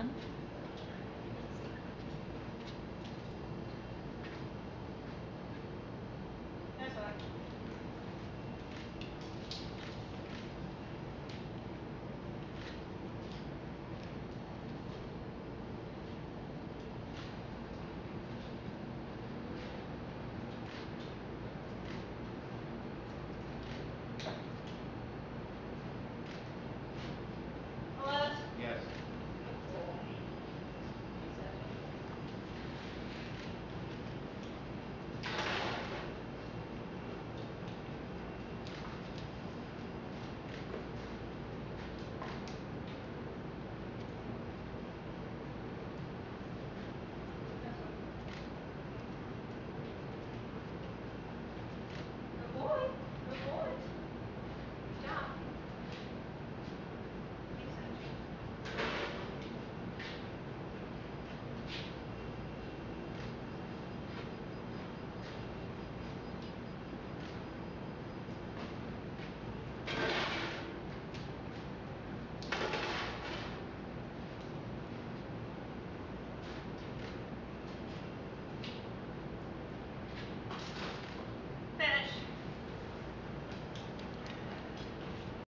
done.